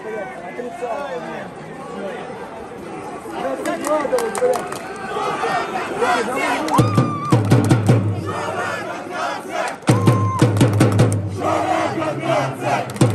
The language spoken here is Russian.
Отрицание. Да как надо, блядь. Шарапа 15! Шарапа 15!